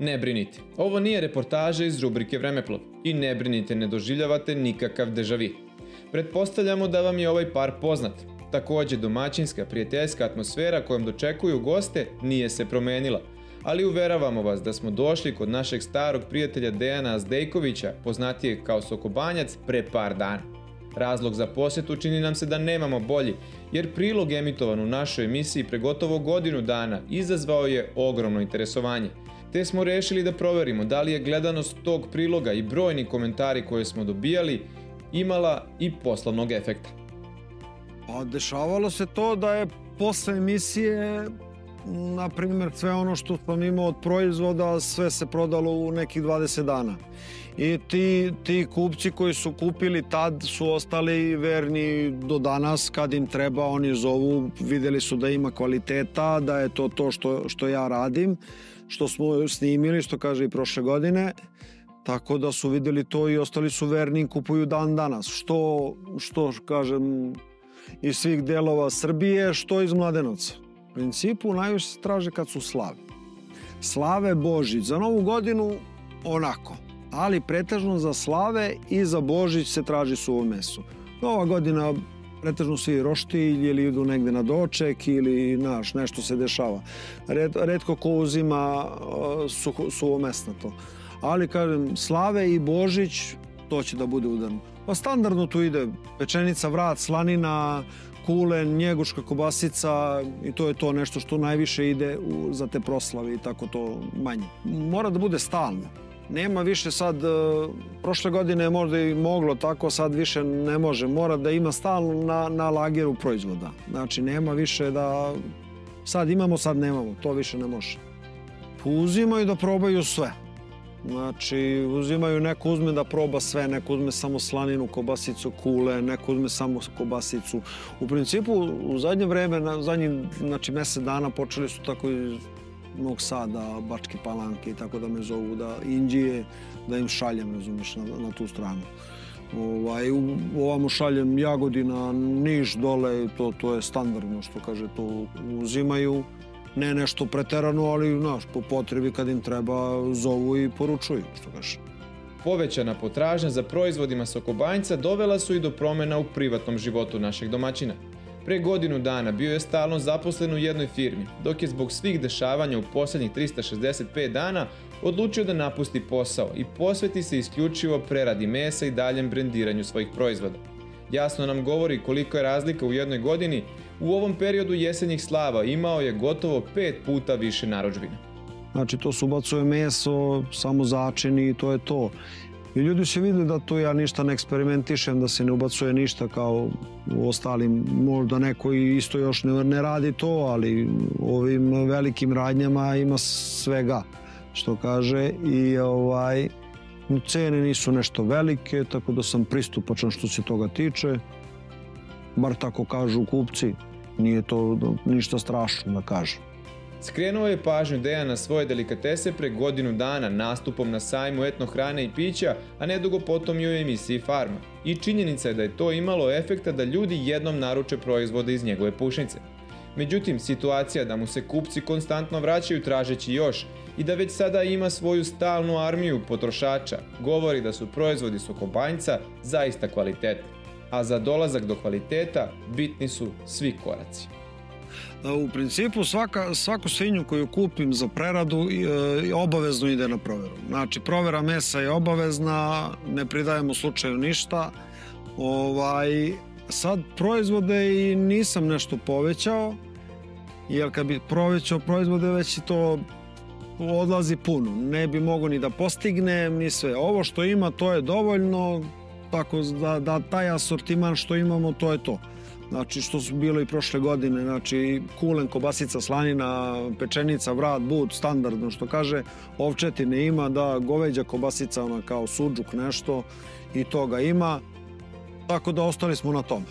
Ne brinite, ovo nije reportaža iz rubrike Vremeplov i ne brinite, ne doživljavate nikakav dežavi. Pretpostavljamo da vam je ovaj par poznat. Takođe, domaćinska, prijateljska atmosfera kojom dočekuju goste nije se promenila, ali uveravamo vas da smo došli kod našeg starog prijatelja Dejana Azdejkovića, poznatijeg kao Sokobanjac, pre par dana. Razlog za posetu čini nam se da nemamo bolji, jer prilog emitovan u našoj emisiji pre gotovo godinu dana izazvao je ogromno interesovanje – te smo rešili da proverimo da li je gledanost tog priloga i brojni komentari koje smo dobijali imala i poslovnog efekta. Pa dešavalo se to da je posle emisije na primjer sve ono što sam imao od proizvoda sve se prodalo u nekih 20 dana i ti, ti kupci koji su kupili tad su ostali verni do danas kad im treba oni zovu videli su da ima kvaliteta da je to to što, što ja radim što smo snimili, što kaže i prošle godine, tako da su videli to i ostali su verni kupuju dan danas. Što, što kažem, iz svih delova Srbije, što iz Mladenovca. U principu najviše se traže kad su slave. Slave Božić. Za novu godinu onako, ali pretežno za slave i za Božić se traži suvo meso. Nova godina Претежно се и рошти или, или иду негде на дочек или наш нешто се дешава. Ред, редко ко узима сухо, сувоместното. Али кажем славе и Божиќ тоа ќе да биде ударно. Па стандардното иде печеница, врат, сланина, кулен, негушка кобасица и тоа е тоа нешто што највише иде за те прослави и тако тоа мање. Мора да биде стално. Nema više sad, e, prošle godine je možda i moglo tako, sad više ne može. Mora da ima stalno na, na lageru proizvoda. Znači nema više da sad imamo, sad nemamo. To više ne može. Uzimaju da probaju sve. Znači, uzimaju, neko uzme da proba sve, neko uzme samo slaninu, kobasicu, kule, neko uzme samo kobasicu. U principu, u zadnje vreme, na zadnjih, znači, mesec dana počeli su tako Novog Sada, Bačke Palanke i tako da me zovu da Indije, da im šaljem, razumiješ, na, na tu stranu. Ovaj, ovamo šaljem Jagodina, Niš dole, to, to je standardno što kaže, to uzimaju. Ne nešto preterano, ali znaš, po potrebi kad im treba zovu i poručuju, što kaže. Povećana potražnja za proizvodima Sokobanjca dovela su i do promena u privatnom životu našeg domaćina. Pre godinu dana bio je stalno zaposlen u jednoj firmi, dok je zbog svih dešavanja u poslednjih 365 dana odlučio da napusti posao i posveti se isključivo preradi mesa i daljem brendiranju svojih proizvoda. Jasno nam govori koliko je razlika u jednoj godini, u ovom periodu jesenjih slava imao je gotovo pet puta više naročbina. Znači to se ubacuje meso, samo začini i to je to. I ljudi su videli da tu ja ništa ne eksperimentišem, da se ne ubacuje ništa kao u ostalim, možda neko isto još ne, ne radi to, ali ovim velikim radnjama ima svega, što kaže, i ovaj, cene nisu nešto velike, tako da sam pristupačan što se toga tiče, bar tako kažu kupci, nije to ništa strašno da kažem. Skrenuo je pažnju Dejan na svoje delikatese pre godinu dana nastupom na sajmu etno hrane i pića, a nedugo potom i u emisiji Farma. I činjenica je da je to imalo efekta da ljudi jednom naruče proizvode iz njegove pušnice. Međutim, situacija da mu se kupci konstantno vraćaju tražeći još i da već sada ima svoju stalnu armiju potrošača, govori da su proizvodi Sokobanjca zaista kvalitetni. A za dolazak do kvaliteta bitni su svi koraci. U principu svaka, svaku svinju koju kupim za preradu e, obavezno ide na proveru. Znači provera mesa je obavezna, ne pridajemo slučaju ništa. Ovaj, sad proizvode i nisam nešto povećao, jer kad bi povećao proizvode već to odlazi puno. Ne bi mogo ni da postignem, ni sve. Ovo što ima to je dovoljno, tako da, da taj asortiman što imamo to je to. Znači što su bilo i prošle godine, znači kulen, kobasica, slanina, pečenica, vrat, but, standardno što kaže, ovčetine ima, da goveđa kobasica, ona kao suđuk nešto i toga ima, tako da ostali smo na tome.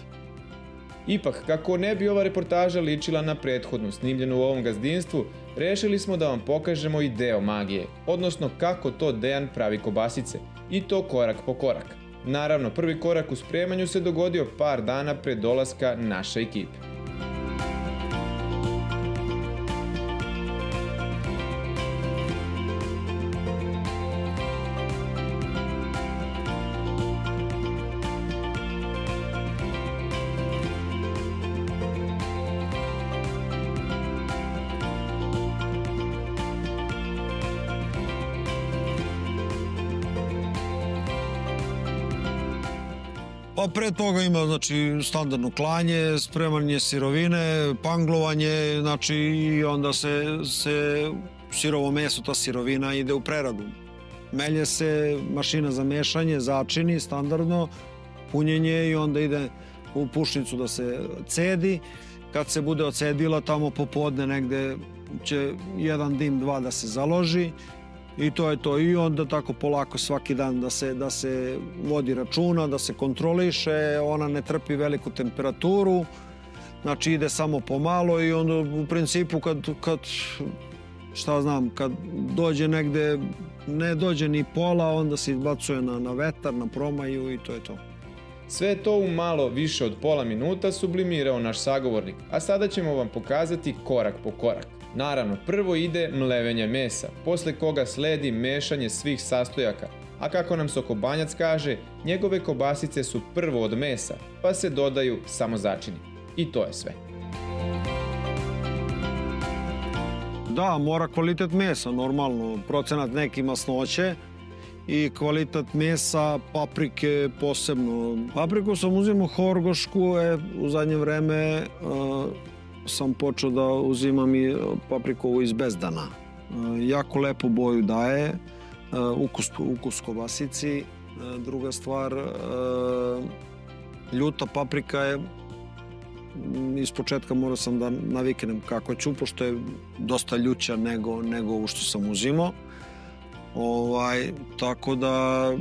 Ipak, kako ne bi ova reportaža ličila na prethodnu snimljenu u ovom gazdinstvu, rešili smo da vam pokažemo i deo magije, odnosno kako to Dejan pravi kobasice, i to korak po korak. Naravno, prvi korak u spremanju se dogodio par dana pre dolaska naše ekipe. Pa pre toga ima znači standardno klanje, spremanje sirovine, panglovanje, znači i onda se, se sirovo meso, ta sirovina ide u preradu. Melje se mašina za mešanje, začini standardno, punjenje i onda ide u pušnicu da se cedi. Kad se bude ocedila tamo popodne negde će jedan dim, dva da se založi i to je to. I onda tako polako svaki dan da se, da se vodi računa, da se kontroliše, ona ne trpi veliku temperaturu, znači ide samo pomalo i onda u principu kad, kad šta znam, kad dođe negde, ne dođe ni pola, onda se izbacuje na, na vetar, na promaju i to je to. Sve to u malo više od pola minuta sublimirao naš sagovornik, a sada ćemo vam pokazati korak po korak. Naravno, prvo ide mlevenje mesa, posle koga sledi mešanje svih sastojaka, a kako nam Sokobanjac kaže, njegove kobasice su prvo od mesa, pa se dodaju samo začini. I to je sve. Da, mora kvalitet mesa, normalno, procenat neki masnoće i kvalitet mesa, paprike posebno. Papriku sam uzimao horgošku, e, u zadnje vreme uh, sam počeo da uzimam i paprikovu iz bezdana. Uh, jako lepu boju daje, uh, ukus, ukus kobasici. Druga stvar, ljuta paprika je iz početka morao sam da naviknem kako ću, pošto je dosta ljuća nego, nego ovo što sam uzimao. Ovaj, tako da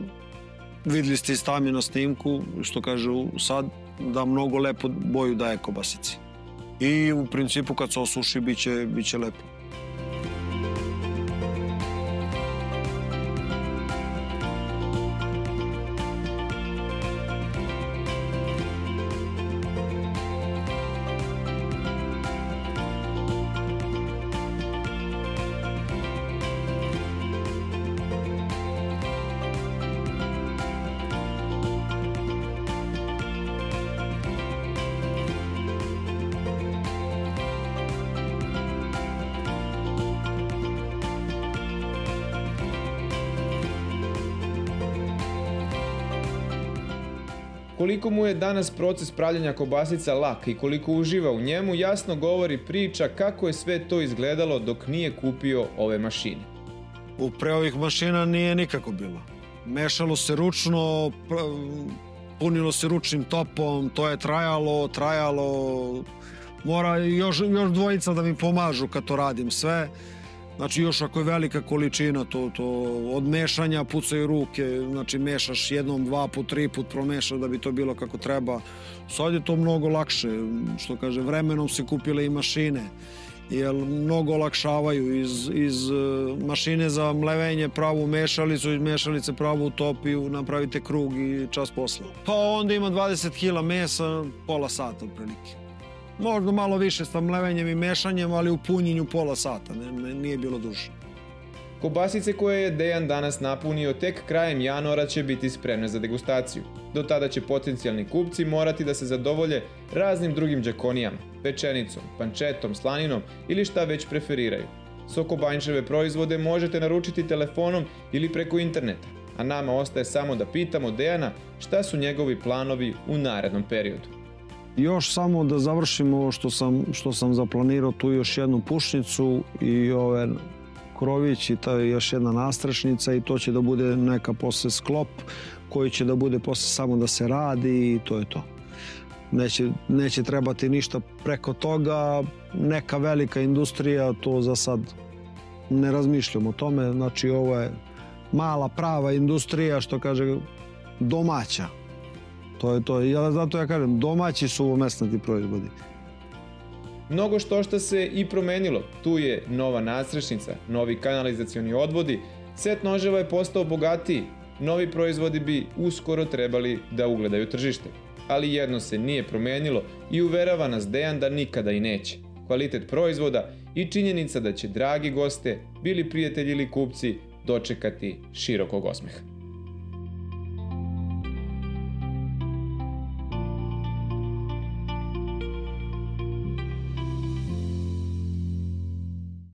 videli ste i stami na snimku, što kažu sad, da mnogo lepo boju daje kobasici. I u principu kad se osuši biće, biće lepo. Koliko mu je danas proces pravljanja kobasica lak i koliko uživa u njemu jasno govori priča kako je sve to izgledalo dok nije kupio ove mašine. U pre ovih mašina nije nikako bilo. Mešalo se ručno, punilo se ručnim topom, to je trajalo, trajalo. Mora još, još dvojica da mi pomažu kad to radim sve. Znači još ako je velika količina to, to od mešanja pucaju ruke, znači mešaš jednom, dva put, tri put promešaš da bi to bilo kako treba. Sad je to mnogo lakše, što kaže, vremenom se kupile i mašine jer mnogo olakšavaju iz, iz e, mašine za mlevenje pravu mešalicu, iz mešalice pravu utopiju, napravite krug i čas posla. Pa onda ima 20 kila mesa, pola sata otprilike. Možda malo više sa mlevenjem i mešanjem, ali u punjenju pola sata, ne, nije bilo duže. Kobasice koje je Dejan danas napunio tek krajem januara će biti spremne za degustaciju. Do tada će potencijalni kupci morati da se zadovolje raznim drugim džakonijama, pečenicom, pančetom, slaninom ili šta već preferiraju. Sokobanjčeve proizvode možete naručiti telefonom ili preko interneta, a nama ostaje samo da pitamo Dejana šta su njegovi planovi u narednom periodu. Još samo da završim ovo što sam, što sam zaplanirao, tu još jednu pušnicu i ove krović i ta još jedna nastrašnica i to će da bude neka posle sklop koji će da bude posle samo da se radi i to je to. Neće, neće trebati ništa preko toga, neka velika industrija, to za sad ne razmišljam o tome, znači ovo je mala prava industrija što kaže domaća To je to. Ja, zato ja kažem, domaći su ovo mesnati proizvodi. Mnogo što što se i promenilo. Tu je nova nasrešnica, novi kanalizacioni odvodi, set noževa je postao bogatiji, novi proizvodi bi uskoro trebali da ugledaju tržište. Ali jedno se nije promenilo i uverava nas Dejan da nikada i neće. Kvalitet proizvoda i činjenica da će dragi goste, bili prijatelji ili kupci, dočekati širokog osmeha.